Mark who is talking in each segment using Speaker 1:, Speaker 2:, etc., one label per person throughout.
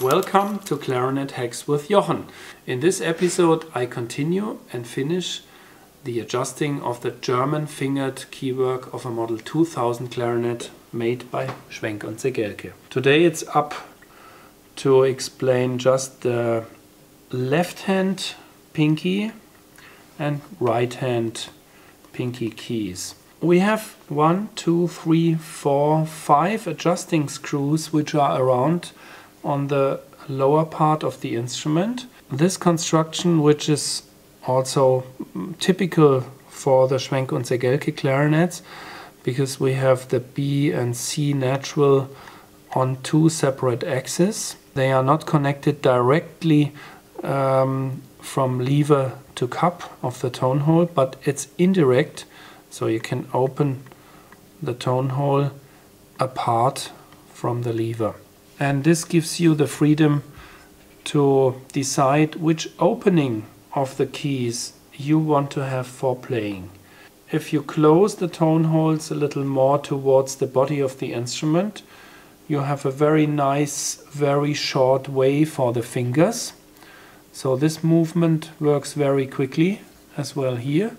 Speaker 1: Welcome to Clarinet Hacks with Jochen. In this episode I continue and finish the adjusting of the German fingered keywork of a Model 2000 clarinet made by Schwenk und Seggelke. Today it's up to explain just the left hand pinky and right hand pinky keys. We have one, two, three, four, five adjusting screws which are around on the lower part of the instrument. This construction, which is also typical for the Schwenk und Seggelke clarinets, because we have the B and C natural on two separate axes. They are not connected directly um, from lever to cup of the tone hole, but it's indirect, so you can open the tone hole apart from the lever and this gives you the freedom to decide which opening of the keys you want to have for playing. If you close the tone holes a little more towards the body of the instrument, you have a very nice, very short way for the fingers. So this movement works very quickly as well here.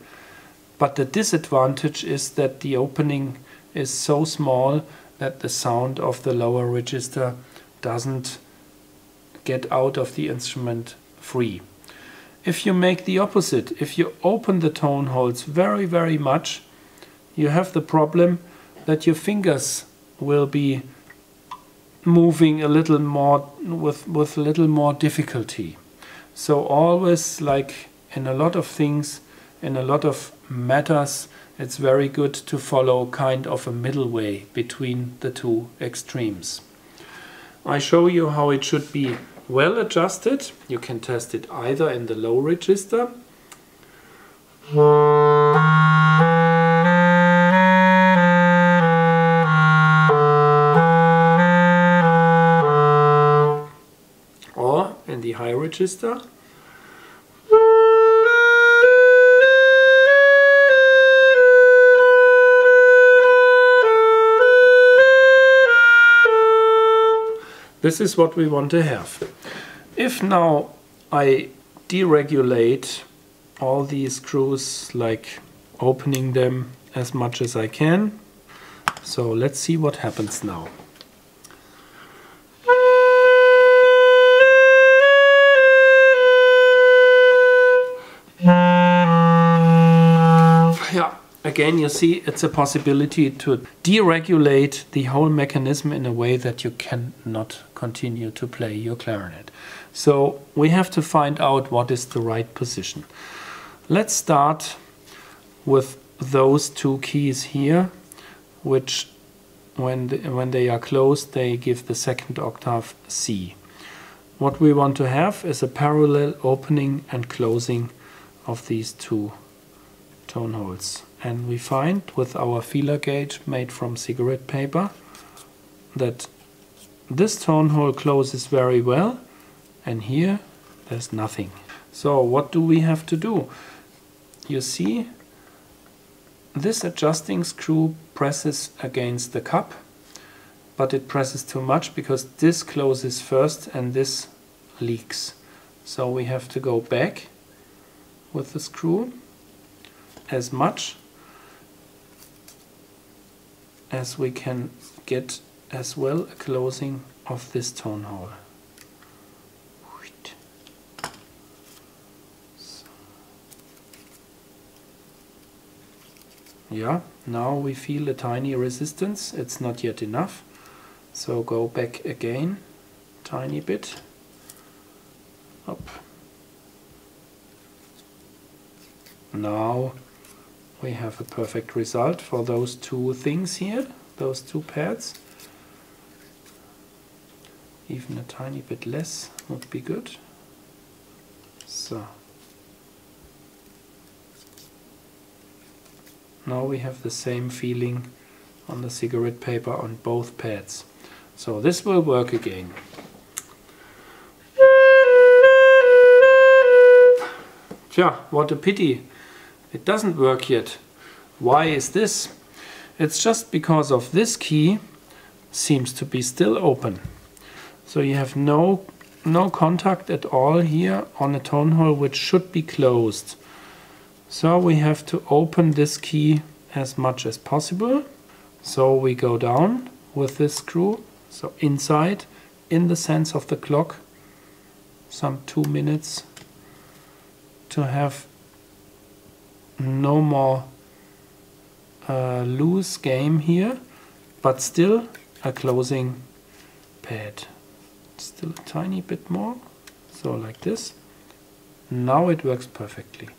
Speaker 1: But the disadvantage is that the opening is so small that the sound of the lower register doesn't get out of the instrument free. If you make the opposite, if you open the tone holes very, very much, you have the problem that your fingers will be moving a little more with, with a little more difficulty. So always like in a lot of things, in a lot of matters, it's very good to follow kind of a middle way between the two extremes. I show you how it should be well adjusted. You can test it either in the low register or in the high register. This is what we want to have. If now I deregulate all these screws like opening them as much as I can. So let's see what happens now. Again you see it's a possibility to deregulate the whole mechanism in a way that you cannot continue to play your clarinet. So we have to find out what is the right position. Let's start with those two keys here which when, the, when they are closed they give the second octave C. What we want to have is a parallel opening and closing of these two tone holes. And we find with our feeler gauge made from cigarette paper that this tone hole closes very well and here there's nothing. So what do we have to do? You see this adjusting screw presses against the cup but it presses too much because this closes first and this leaks. So we have to go back with the screw as much as we can get as well a closing of this tone hole. Yeah, now we feel a tiny resistance, it's not yet enough. So go back again, tiny bit, up. Now we have a perfect result for those two things here, those two pads. Even a tiny bit less would be good. So. Now we have the same feeling on the cigarette paper on both pads. So this will work again. Tja, what a pity. It doesn't work yet. Why is this? It's just because of this key seems to be still open. So you have no, no contact at all here on a tone hole which should be closed. So we have to open this key as much as possible. So we go down with this screw, so inside, in the sense of the clock, some two minutes to have no more uh, loose game here, but still a closing pad. Still a tiny bit more, so like this. Now it works perfectly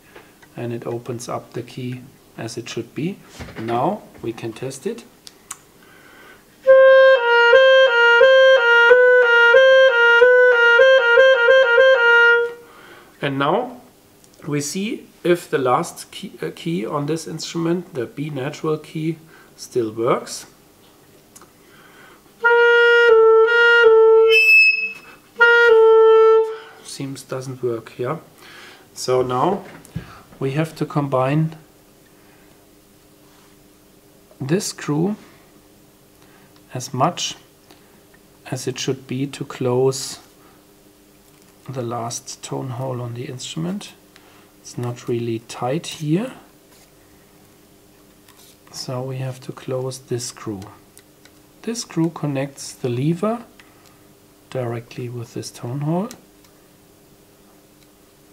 Speaker 1: and it opens up the key as it should be. Now we can test it. And now we see if the last key, uh, key on this instrument, the B natural key, still works. Seems doesn't work, yeah. So now we have to combine this screw as much as it should be to close the last tone hole on the instrument. It's not really tight here. So we have to close this screw. This screw connects the lever directly with this tone hole.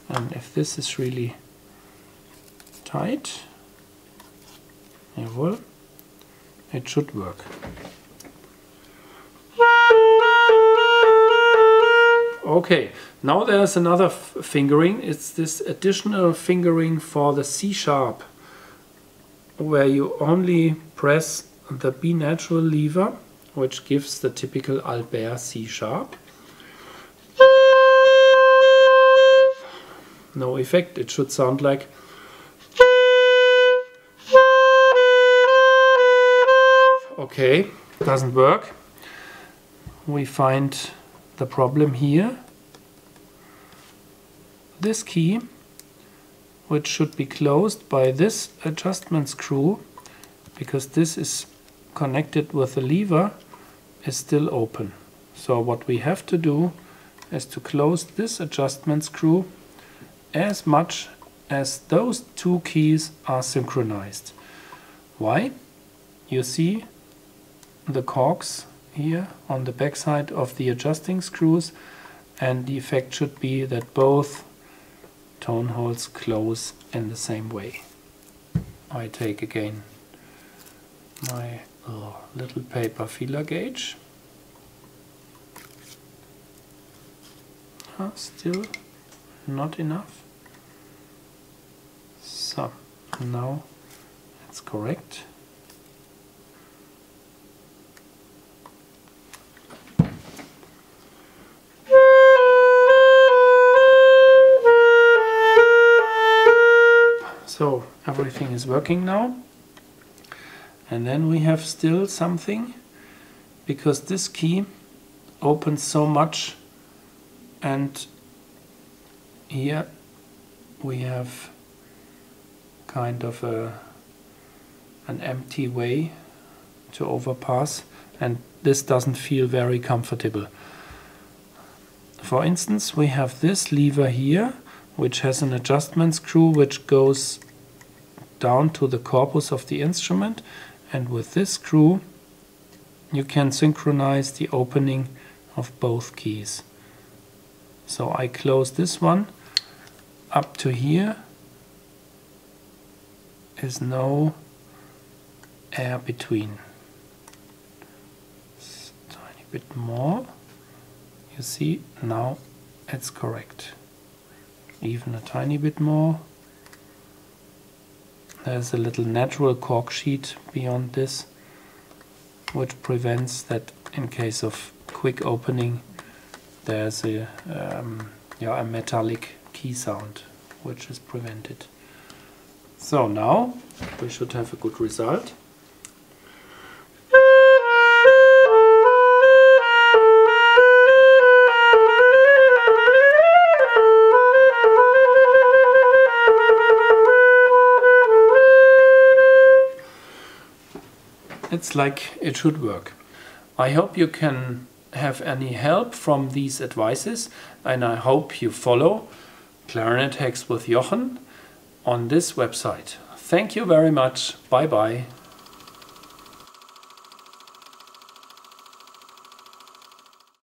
Speaker 1: And if this is really tight, jawohl, it should work. Okay, now there's another fingering. It's this additional fingering for the C sharp, where you only press the B natural lever, which gives the typical Albert C sharp. No effect, it should sound like Okay, doesn't work. We find the problem here. This key, which should be closed by this adjustment screw, because this is connected with the lever, is still open. So what we have to do is to close this adjustment screw as much as those two keys are synchronized. Why? You see the corks here on the backside of the adjusting screws and the effect should be that both tone holes close in the same way. I take again my little paper feeler gauge. Ah, still not enough. So now it's correct. Everything is working now. And then we have still something because this key opens so much and here we have kind of a an empty way to overpass and this doesn't feel very comfortable. For instance we have this lever here which has an adjustment screw which goes down to the corpus of the instrument and with this screw you can synchronize the opening of both keys. So I close this one up to here is no air between. A tiny bit more. You see now it's correct. Even a tiny bit more. There's a little natural cork sheet beyond this which prevents that in case of quick opening there's a, um, yeah, a metallic key sound which is prevented. So now we should have a good result. It's like it should work. I hope you can have any help from these advices and I hope you follow Clarinet Hacks with Jochen on this website. Thank you very much. Bye bye.